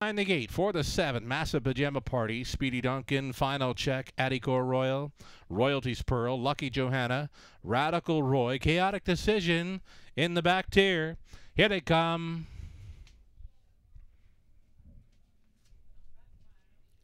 Behind the gate for the seven, Massive Pajama Party, Speedy Duncan, Final Check, Addicor Royal, Royalties Pearl, Lucky Johanna, Radical Roy, Chaotic Decision in the back tier. Here they come.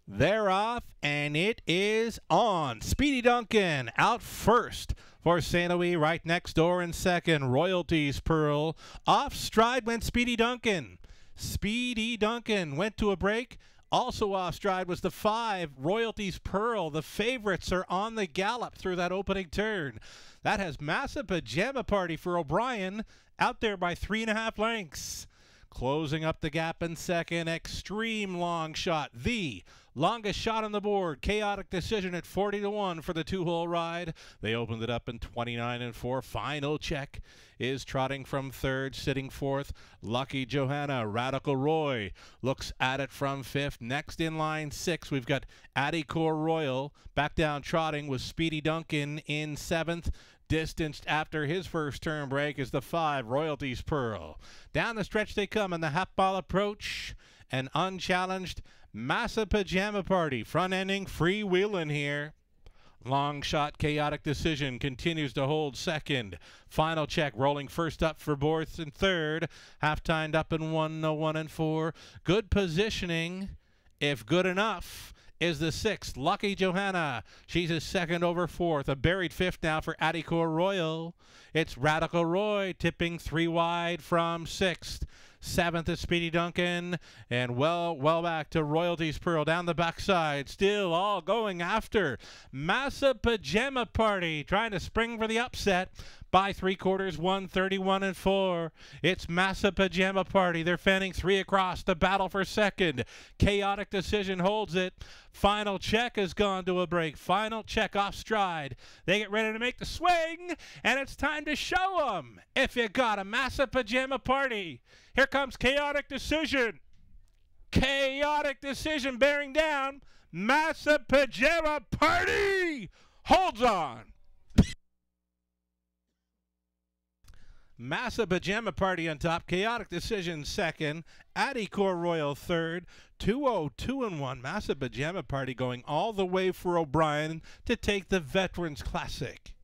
They're off, and it is on. Speedy Duncan out first for St. Louis, right next door in second. Royalties Pearl. Off stride went Speedy Duncan. Speedy Duncan went to a break. Also off stride was the five, Royalties Pearl. The favorites are on the gallop through that opening turn. That has massive pajama party for O'Brien out there by three and a half lengths. Closing up the gap in second, extreme long shot. The longest shot on the board. Chaotic decision at 40 to 1 for the two hole ride. They opened it up in 29 and 4. Final check is trotting from third, sitting fourth. Lucky Johanna. Radical Roy looks at it from fifth. Next in line six, we've got Addicor Royal back down trotting with Speedy Duncan in seventh. Distanced after his first turn break is the five Royalties Pearl. Down the stretch they come in the half ball approach. An unchallenged Massa Pajama Party front ending freewheeling here. Long shot, chaotic decision continues to hold second. Final check, rolling first up for fourth and third. Half timed up in one, no one and four. Good positioning, if good enough is the sixth, Lucky Johanna. She's a second over fourth. A buried fifth now for Addicor Royal. It's Radical Roy tipping three wide from sixth. Seventh is Speedy Duncan, and well, well back to Royalties Pearl down the backside. Still all going after Massa Pajama Party, trying to spring for the upset by three quarters, 131 and four. It's Massa Pajama Party. They're fanning three across. The battle for second. Chaotic decision holds it. Final check has gone to a break. Final check off stride. They get ready to make the swing, and it's time to show them if you got a Massa Pajama Party. Here comes Chaotic Decision. Chaotic Decision bearing down. Massa Pajama Party holds on. Massa Pajama Party on top. Chaotic Decision second. Addicor Royal third. 202 and 1. Massa Pajama Party going all the way for O'Brien to take the Veterans Classic.